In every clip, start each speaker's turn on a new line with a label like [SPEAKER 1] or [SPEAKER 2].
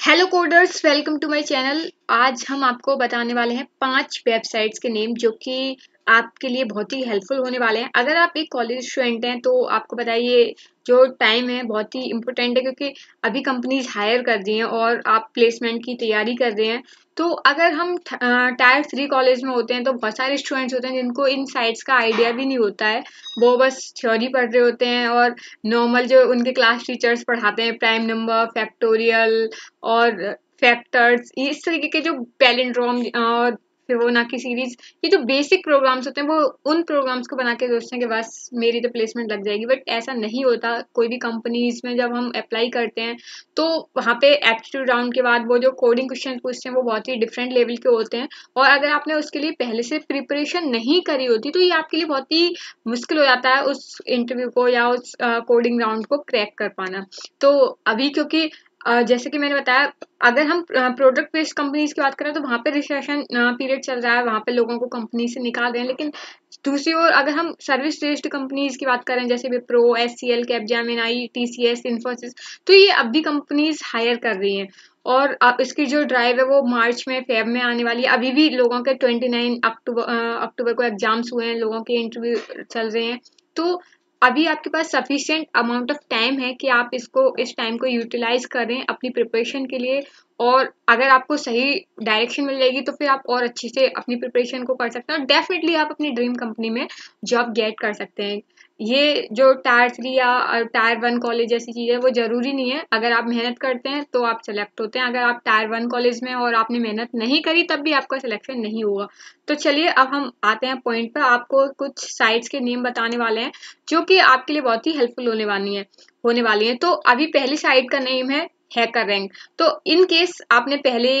[SPEAKER 1] Hello coders welcome to my channel आज हम आपको बताने वाले हैं पाँच वेबसाइट्स के नेम जो कि आपके लिए बहुत ही हेल्पफुल होने वाले हैं। अगर आप एक कॉलेज स्टूडेंट हैं तो आपको बताइए, जो टाइम है, बहुत ही इम्पोर्टेंट है, क्योंकि अभी कंपनीज़ हायर कर रही हैं और आप प्लेसमेंट की तैयारी कर रहे हैं। तो अगर हम टायर थ्री कॉलेज में होते हैं तो बहुत सारे स्टूडेंट्स होते हैं, जिनको इन साइट्स का आइडिया भी नहीं होता है। वो बस थ्योरी पढ़ रहे होते हैं और नॉर्मल जो उनके क्लास टीचर्स पढ़ाते हैं प्राइम नंबर फैक्टोरियल और फैक्टर्स इस तरीके के जो पैलेंड्रोम और फिबोना की सीरीज़ ये जो बेसिक प्रोग्राम्स होते हैं, वो उन प्रोग्राम्स को बना के सोचते हैं कि बस मेरी तो प्लेसमेंट लग जाएगी बट ऐसा नहीं होता। कोई भी कंपनीज़ में जब हम अप्लाई करते हैं तो वहाँ पे एप्टीट्यूड राउंड के बाद वो जो कोडिंग क्वेश्चन पूछते हैं, वो बहुत ही डिफरेंट लेवल के होते हैं। और अगर आपने उसके लिए पहले से प्रिपरेशन नहीं करी होती तो ये आपके लिए बहुत ही मुश्किल हो जाता है उस इंटरव्यू को या उस कोडिंग राउंड को क्रैक कर पाना। तो अभी क्योंकि जैसे कि मैंने बताया, अगर हम प्रोडक्ट बेस्ड कंपनीज़ की बात करें तो वहाँ पे रिसेशन पीरियड चल रहा है, वहाँ पे लोगों को कंपनी से निकाल रहे हैं। लेकिन दूसरी ओर अगर हम सर्विस बेस्ड कंपनीज़ की बात करें, जैसे Wipro H C L Capgemini T C S Infosys तो ये अब भी कंपनीज़ हायर कर रही हैं। और अब इसकी जो ड्राइव है वो मार्च में, फेब में आने वाली है। अभी भी लोगों के ट्वेंटी नाइन अक्टूबर अक्टूबर को एग्ज़ाम्स हुए हैं, लोगों के इंटरव्यू चल रहे हैं। तो अभी आपके पास सफिशियंट अमाउंट ऑफ़ टाइम है कि आप इसको, इस टाइम को यूटिलाइज करें अपनी प्रिपरेशन के लिए और अगर आपको सही डायरेक्शन मिल जाएगी तो फिर आप और अच्छे से अपनी प्रिपरेशन को कर सकते हैं और डेफिनेटली आप अपनी ड्रीम कंपनी में जॉब गेट कर सकते हैं। ये जो टायर थ्री या टायर वन कॉलेज जैसी चीज़ है, वो ज़रूरी नहीं है। अगर आप मेहनत करते हैं तो आप सेलेक्ट होते हैं। अगर आप टायर वन कॉलेज में और आपने मेहनत नहीं करी, तब भी आपका सिलेक्शन नहीं होगा। तो चलिए, अब हम आते हैं पॉइंट पर। आपको कुछ साइट्स के नेम बताने वाले हैं, जो कि आपके लिए बहुत ही हेल्पफुल होने वाली है, होने वाली है। तो अभी पहली साइट का नेम है हैकर रैंक तो इन केस आपने पहले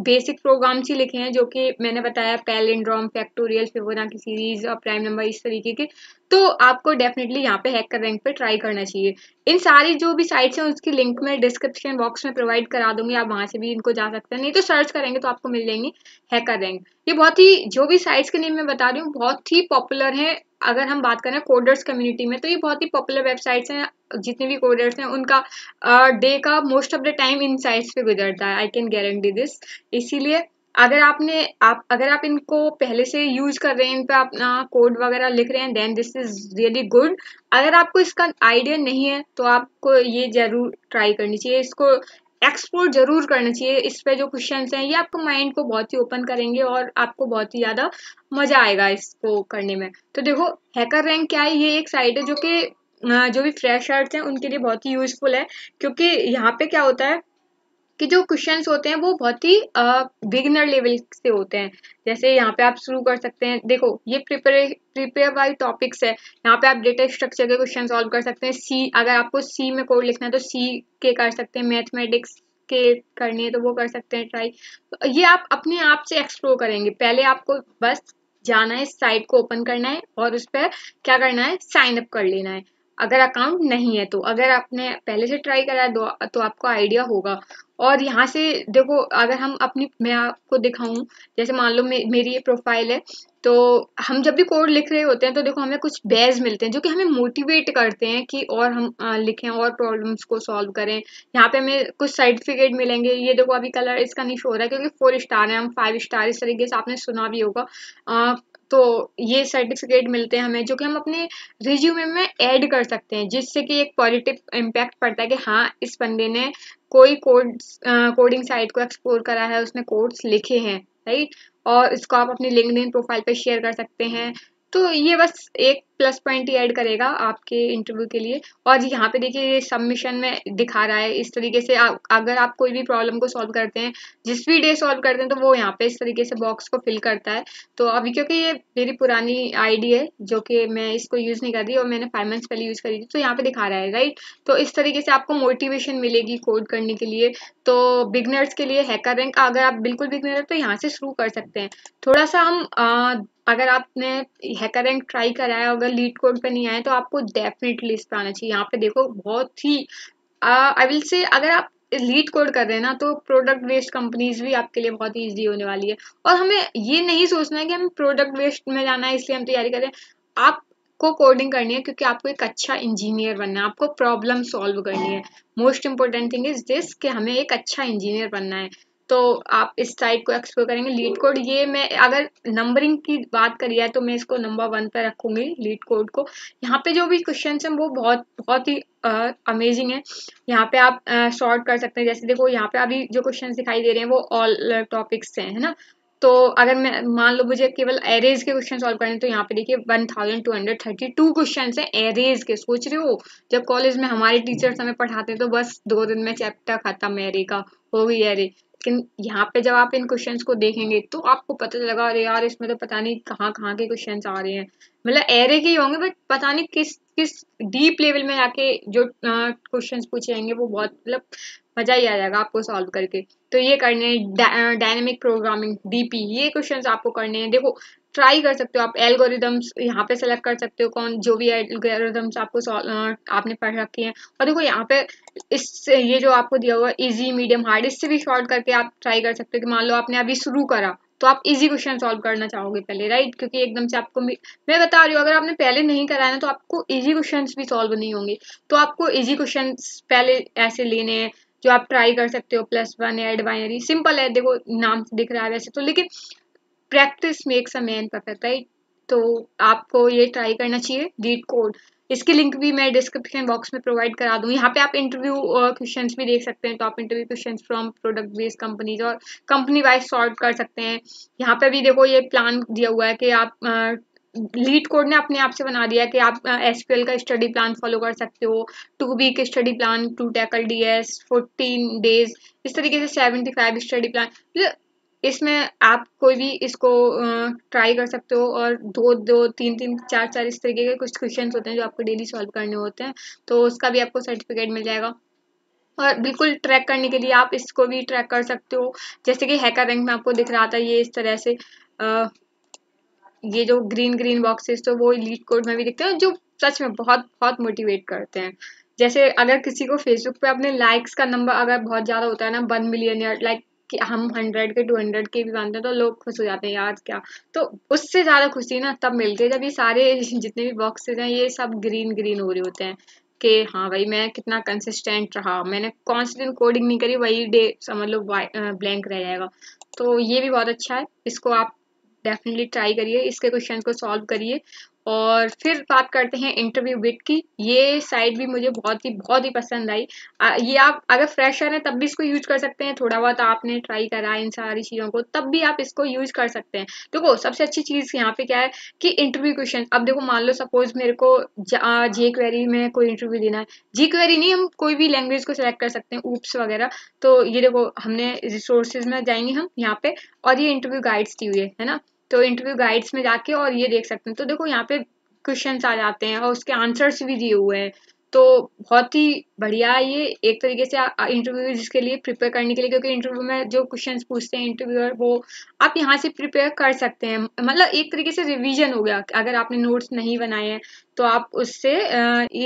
[SPEAKER 1] बेसिक प्रोग्राम्स ही लिखे हैं, जो कि मैंने बताया पैलेंड्रॉम फैक्टोरियल फिबोना की सीरीज़ और प्राइम नंबर इस तरीके के तो आपको डेफिनेटली यहाँ पे हैकर रैंक पे ट्राई करना चाहिए। इन सारी जो भी साइट्स हैं, उसकी लिंक मैं डिस्क्रिप्शन बॉक्स में प्रोवाइड करा दूँगी, आप वहाँ से भी इनको जा सकते हैं। नहीं तो सर्च करेंगे तो आपको मिल जाएँगे हैकर रैंक ये बहुत ही, जो भी साइट्स के नेम मैं बता रही हूँ, बहुत ही पॉपुलर है अगर हम बात करें कोडर्स कम्युनिटी में तो ये बहुत ही पॉपुलर वेबसाइट्स हैं, जितने भी कोडर्स हैं, उनका डे का मोस्ट ऑफ़ द टाइम इन साइट्स पे गुजरता है आई कैन गारंटी दिस इसीलिए अगर आपने, आप, अगर आप इनको पहले से यूज़ कर रहे हैं, इन पे अपना कोड वगैरह लिख रहे हैं then this is really good अगर आपको इसका आइडिया नहीं है तो आपको ये ज़रूर ट्राई करनी चाहिए। इसको एक्सप्लोर ज़रूर करना चाहिए। इस पे जो क्वेश्चन हैं, ये आपको माइंड को बहुत ही ओपन करेंगे और आपको बहुत ही ज़्यादा मज़ा आएगा इसको करने में। तो देखो हैकर रैंक क्या है? ये एक साइट है जो कि जो भी फ्रेश फ्रेशर्स हैं, उनके लिए बहुत ही यूजफुल है। क्योंकि यहाँ पे क्या होता है कि जो क्वेश्चन होते हैं, वो बहुत ही बिगनर लेवल से होते हैं। जैसे यहाँ पे आप शुरू कर सकते हैं, देखो, ये प्रिपेयर प्रिपेयर टॉपिक्स है। यहाँ पे आप डेटा स्ट्रक्चर के क्वेश्चन सॉल्व कर सकते हैं। सी अगर आपको सी में कोड लिखना है तो सी के कर सकते हैं। मैथमेटिक्स के करनी है तो वो कर सकते हैं ट्राई तो ये आप अपने आप से एक्सप्लोर करेंगे। पहले आपको बस जाना है साइट को ओपन करना है और उस पर क्या करना है साइन अप कर लेना है। अगर अकाउंट नहीं है तो अगर आपने पहले से ट्राई करा है तो आपको आइडिया होगा। और यहाँ से देखो अगर हम अपनी मैं आपको दिखाऊँ जैसे मान लो मे, मेरी ये प्रोफ़ाइल है तो हम जब भी कोड लिख रहे होते हैं तो देखो हमें कुछ बेज मिलते हैं जो कि हमें मोटिवेट करते हैं कि और हम लिखें और प्रॉब्लम्स को सॉल्व करें। यहाँ पे हमें कुछ सर्टिफिकेट मिलेंगे। ये देखो अभी कलर इसका नहीं शो रहा है क्योंकि फोर स्टार है हम फाइव स्टार इस तरीके से आपने सुना भी होगा। तो ये सर्टिफिकेट मिलते हैं हमें, जो कि हम अपने रिज्यूमे में ऐड कर सकते हैं, जिससे कि एक पॉजिटिव इम्पैक्ट पड़ता है कि हाँ इस बंदे ने कोई कोड कोडिंग साइट को एक्सप्लोर करा है, उसने कोड्स लिखे हैं राइट और इसको आप अपनी लिंकड प्रोफ़ाइल पर शेयर कर सकते हैं। तो ये बस एक प्लस पॉइंट ही ऐड करेगा आपके इंटरव्यू के लिए। और यहाँ पे देखिए ये सबमिशन में दिखा रहा है इस तरीके से आ, अगर आप कोई भी प्रॉब्लम को सॉल्व करते हैं जिस भी डे सॉल्व करते हैं तो वो यहाँ पे इस तरीके से बॉक्स को फिल करता है। तो अभी क्योंकि ये मेरी पुरानी आईडी है जो कि मैं इसको यूज़ नहीं कर रही और मैंने फाइव मंथ्स पहले यूज़ करी थी तो यहाँ पे दिखा रहा है राइट तो इस तरीके से आपको मोटिवेशन मिलेगी कोड करने के लिए। तो बिगनर्स के लिए हैकर रैंक अगर आप बिल्कुल बिगनर है तो यहाँ से शुरू कर सकते हैं। थोड़ा सा हम अगर आपने हैकर रैंक ट्राई करा है अगर लीड कोड पे नहीं आए तो आपको डेफिनेटली इस पर आना चाहिए। यहाँ पे देखो, बहुत ही आई विल से अगर आप लीड कोड कर रहे हैं ना तो प्रोडक्ट वेस्ट कंपनीज़ भी आपके लिए बहुत ईजी होने वाली है। और हमें ये नहीं सोचना है कि हम प्रोडक्ट वेस्ट में जाना है, इसलिए हम तैयारी करें आप आपको कोडिंग करनी है क्योंकि आपको एक अच्छा इंजीनियर बनना है, आपको प्रॉब्लम सॉल्व करनी है। Most important thing is this कि हमें एक अच्छा इंजीनियर बनना है। तो आप इस टाइप को एक्सप्लोर करेंगे लीड कोड ये मैं अगर नंबरिंग की बात करी है तो मैं इसको नंबर वन पर रखूँगी लीड कोड को। यहाँ पे जो भी क्वेश्चन हैं, वो बहुत बहुत ही अमेजिंग है। यहाँ पे आप सॉर्ट कर सकते हैं। जैसे देखो, यहाँ पे अभी जो क्वेश्चन दिखाई दे रहे हैं, वो ऑल टॉपिक्स हैं, है ना? तो अगर मैं, मान लो मुझे केवल एरेज के क्वेश्चन सॉल्व करने तो यहाँ पे देखिए one thousand two hundred thirty two question है एरेज के। सोच रहे हो? जब कॉलेज में हमारे टीचर्स हमें पढ़ाते हैं तो बस दो दिन में चैप्टर खत्म एरे का। हो गई एरे लेकिन यहाँ पे जब आप इन क्वेश्चंस को देखेंगे तो आपको पता चलेगा, अरे यार, इसमें तो पता नहीं कहाँ कहाँ के क्वेश्चंस आ रहे हैं। मतलब एरे के ही होंगे बट पता नहीं किस किस डीप लेवल में जाके जो क्वेश्चंस पूछे जाएँगे, वो बहुत मतलब मज़ा ही आ जाएगा आपको सॉल्व करके। तो ये करने डायनेमिक प्रोग्रामिंग डीपी ये क्वेश्चंस आपको करने हैं। देखो ट्राई कर सकते हो आप एल्गोरिदम्स यहाँ पे सेलेक्ट कर सकते हो कौन, जो भी एल्गोरिदम्स आपको आपने पढ़ रखी हैं। और देखो, यहाँ पे इससे, ये जो आपको दिया हुआ इजी मीडियम हार्ड इससे भी शॉर्ट करके आप ट्राई कर सकते हो कि मान लो आपने अभी शुरू करा तो आप इजी क्वेश्चन सॉल्व करना चाहोगे पहले राइट क्योंकि एकदम से आपको मैं बता रही हूँ, अगर आपने पहले नहीं कराया ना तो आपको इजी क्वेश्चंस भी सॉल्व नहीं होंगे। तो आपको इजी क्वेश्चन पहले ऐसे लेने हैं जो आप ट्राई कर सकते हो plus one add binary simple है, देखो, नाम दिख रहा है वैसे तो लेकिन practice makes a man perfect right तो आपको ये ट्राई करना चाहिए रीड कोड इसकी लिंक भी मैं डिस्क्रिप्शन बॉक्स में प्रोवाइड करा दूँ। यहाँ पे आप इंटरव्यू क्वेश्चंस भी देख सकते हैं आप interview questions from product based companies और कंपनी वाइज सॉर्ट कर सकते हैं। यहाँ पे भी देखो, ये प्लान दिया हुआ है कि आप लीड कोड ने अपने आप से बना दिया कि आप एस का स्टडी प्लान फॉलो कर सकते हो two week study plan to tackle D S fourteen days इस तरीके से सेवेंटी फाइव स्टडी प्लान। इसमें आप कोई भी इसको ट्राई कर सकते हो और दो दो तीन तीन चार चार इस तरीके के कुछ क्वेश्चन होते हैं जो आपको डेली सॉल्व करने होते हैं तो उसका भी आपको सर्टिफिकेट मिल जाएगा। और बिल्कुल ट्रैक करने के लिए आप इसको भी ट्रैक कर सकते हो। जैसे कि हैकर रैंक में आपको दिख रहा था ये इस तरह से आ, ये जो ग्रीन ग्रीन बॉक्सेस तो वो लीड कोड में भी दिखते हैं जो सच में बहुत बहुत मोटिवेट करते हैं। जैसे अगर किसी को फेसबुक पे अपने लाइक्स का नंबर अगर बहुत ज़्यादा होता है ना वन मिलियन या लाइक कि हम हंड्रेड के टू हंड्रेड के भी मानते हैं तो लोग खुश हो जाते हैं, यार क्या? तो उससे ज़्यादा खुशी ना तब मिलती है जब ये सारे जितने भी बॉक्सेस हैं, ये सब ग्रीन ग्रीन हो रहे होते हैं कि हाँ भाई, मैं कितना कंसिस्टेंट रहा। मैंने कौन से कोडिंग नहीं करी, वही डे समझ लो ब्लैंक रह जाएगा। तो ये भी बहुत अच्छा है। इसको आप डेफिनेटली ट्राई करिए, इसके क्वेश्चन को सॉल्व करिए। और फिर बात करते हैं इंटरव्यू विट की। ये साइट भी मुझे बहुत ही बहुत ही पसंद आई। ये आप अगर फ्रेशर हैं, तब भी इसको यूज़ कर सकते हैं। थोड़ा बहुत आपने ट्राई करा इन सारी चीज़ों को, तब भी आप इसको यूज़ कर सकते हैं। देखो तो सबसे अच्छी चीज़ यहाँ पे क्या है कि इंटरव्यू क्वेश्चन अब देखो, मान लो सपोज़ मेरे को जे क्वेरी में कोई इंटरव्यू देना है। जी क्वेरी नहीं, हम कोई भी लैंग्वेज को सिलेक्ट कर सकते हैं ऊप्स वगैरह। तो ये देखो, हमने रिसोर्सेज में जाएँगे हम यहाँ पे, और ये इंटरव्यू गाइड्स दी हुई है है ना? तो इंटरव्यू गाइड्स में जाके और ये देख सकते हैं। तो देखो, यहाँ पे क्वेश्चन आ जाते हैं और उसके आंसर्स भी दिए हुए हैं। तो बहुत ही बढ़िया है ये एक तरीके से इंटरव्यू जिसके लिए प्रिपेयर करने के लिए, क्योंकि इंटरव्यू में जो क्वेश्चंस पूछते हैं इंटरव्यूअर वो आप यहाँ से प्रिपेयर कर सकते हैं। मतलब एक तरीके से रिवीजन हो गया, अगर आपने नोट्स नहीं बनाए हैं तो आप उससे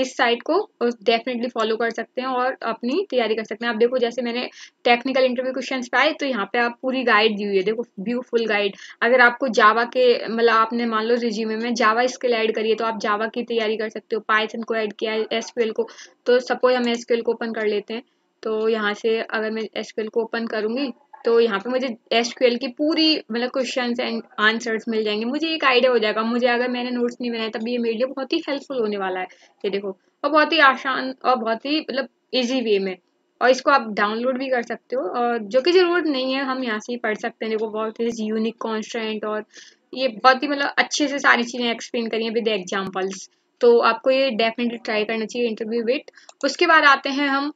[SPEAKER 1] इस साइट को डेफिनेटली फॉलो कर सकते हैं और अपनी तैयारी कर सकते हैं। आप देखो, जैसे मैंने टेक्निकल इंटरव्यू क्वेश्चन पाए तो यहाँ पे आप पूरी गाइड दी हुई है। देखो व्यू फुल गाइड अगर आपको जावा के मतलब आपने मान लो रिज्यूमे में जावा स्किल ऐड करिए तो आप जावा की तैयारी कर सकते हो। पाइथन को ऐड किया है एस को। तो सपोज़ हम एस को ओपन कर लेते हैं तो यहाँ से अगर मैं एस को ओपन करूँगी तो यहाँ पे मुझे एस की पूरी मतलब क्वेश्चन एंड आंसर्स मिल जाएँगे। मुझे एक आइडिया हो जाएगा। मुझे अगर मैंने नोट्स नहीं बनाया तब ये मेरे लिए बहुत ही हेल्पफुल होने वाला है। ये देखो, और बहुत ही आसान और बहुत ही मतलब इजी वे में। और इसको आप डाउनलोड भी कर सकते हो। और जो कि ज़रूरत नहीं है, हम यहाँ से ही पढ़ सकते हैं। देखो, बहुत ही यूनिक कॉन्स्टेंट और ये बहुत ही मतलब अच्छे से सारी चीज़ें एक्सप्लेन करी हैं विद एग्जाम्पल्स तो आपको ये डेफिनेटली ट्राई करना चाहिए इंटरव्यू विट उसके बाद आते हैं हम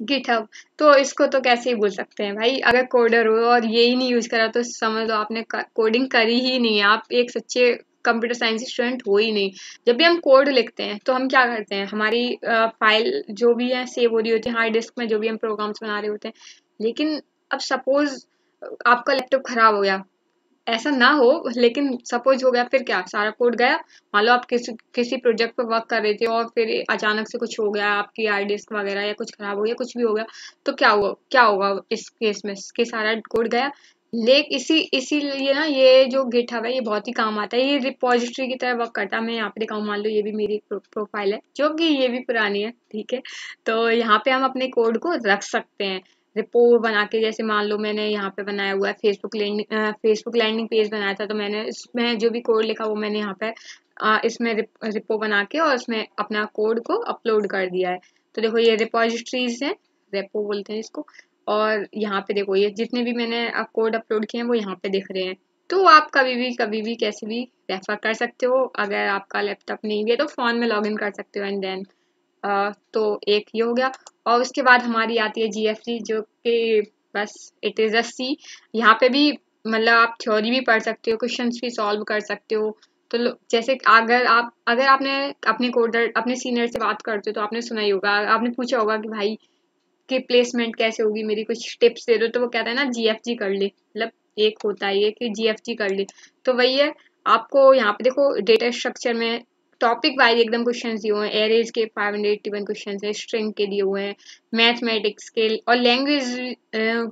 [SPEAKER 1] गिटहब तो इसको तो कैसे ही बोल सकते हैं भाई? अगर कोडर हो और ये ही नहीं यूज़ करा तो समझ लो आपने कोडिंग करी ही नहीं आप एक सच्चे कंप्यूटर साइंस स्टूडेंट हो ही नहीं। जब भी हम कोड लिखते हैं तो हम क्या करते हैं? हमारी फ़ाइल जो भी है सेव हो रही होती है हार्ड डिस्क में जो भी हम प्रोग्राम्स बना रहे होते हैं। लेकिन अब सपोज़ आपका लैपटॉप खराब हो गया ऐसा ना हो लेकिन सपोज़ हो गया फिर क्या? सारा कोड गया। मान लो आप किसी किसी प्रोजेक्ट पर वर्क कर रहे थे और फिर अचानक से कुछ हो गया आपकी हार्ड डिस्क वगैरह या कुछ खराब हो गया कुछ भी हो गया तो क्या हुआ क्या होगा इस केस में? कि सारा कोड गया। लेक इसी इसीलिए ना ये जो गिट है ये बहुत ही काम आता है। ये रिपोजिटरी की तरह वर्क करता है। मैं यहाँ पे दिखाऊँ मान लो ये भी मेरी प्रो, प्रोफ़ाइल है जो कि ये भी पुरानी है ठीक है? तो यहाँ पे हम अपने कोड को रख सकते हैं। रिपोर्ट बना के जैसे मान लो मैंने यहाँ पे बनाया हुआ है Facebook landing Facebook landing page बनाया था तो मैंने इसमें जो भी कोड लिखा वो मैंने यहाँ पे इसमें रिप, बना के और उसमें अपना कोड को अपलोड कर दिया है। तो देखो ये रिपोजिटरीज हैं रेपो बोलते हैं इसको और यहाँ पे देखो ये जितने भी मैंने कोड अपलोड किए हैं वो यहाँ पे दिख रहे हैं। तो आप कभी भी कभी भी कैसे भी रेफर कर सकते हो अगर आपका लैपटॉप नहीं भी है तो फ़ोन में लॉगिन कर सकते हो एंड देन तो एक ये हो गया। और उसके बाद हमारी आती है जी जो कि बस इट इज़ अ सी यहाँ पे भी मतलब आप थ्योरी भी पढ़ सकते हो क्वेश्चन भी सॉल्व कर सकते हो। तो जैसे अगर आप, अगर आपने अपने कोडर अपने सीनियर से बात करते हो तो आपने सुना ही होगा। आपने पूछा होगा कि भाई, कि प्लेसमेंट कैसे होगी, मेरी कुछ टिप्स दे दो तो वो कहता है ना जी कर ले। मतलब एक होता है ये कि जी कर ले। तो वही है, आपको यहाँ पे देखो डेटा स्ट्रक्चर में टॉपिक वाइज एकदम क्वेश्चन दिए हुए हैं एरेज के five hundred eighty one question है स्ट्रिंग के दिए हुए हैं मैथमेटिक्स के और लैंग्वेज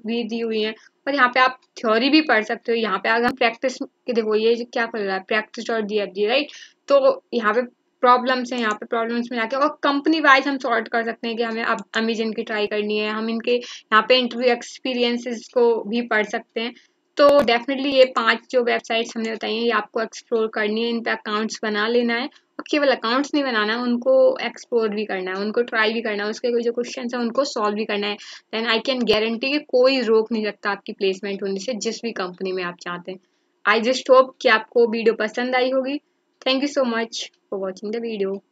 [SPEAKER 1] भी दी हुई है और यहाँ पे आप थ्योरी भी पढ़ सकते हो यहाँ पे अगर प्रैक्टिस के देखो ये क्या कर रहा है प्रैक्टिस और डी एफ़ राइट तो यहाँ पे प्रॉब्लम्स हैं यहाँ पे प्रॉब्लम्स में जाके और कंपनी वाइज हम सॉर्ट कर सकते हैं कि हमें अब अमेजन की ट्राई करनी है हम इनके यहाँ पे इंटरव्यू एक्सपीरियंसेस को भी पढ़ सकते हैं तो डेफिनेटली ये पाँच जो वेबसाइट्स हमने बताई हैं, ये आपको एक्सप्लोर करनी है इन पे अकाउंट्स बना लेना है। और केवल अकाउंट्स नहीं बनाना है उनको एक्सप्लोर भी करना है, उनको ट्राई भी करना है, उसके कोई जो क्वेश्चन है, उनको सॉल्व भी करना है। देन आई कैन गारंटी कि कोई रोक नहीं सकता आपकी प्लेसमेंट होने से, जिस भी कंपनी में आप चाहते हैं। आई जस्ट होप कि आपको वीडियो पसंद आई होगी। Thank you so much for watching the video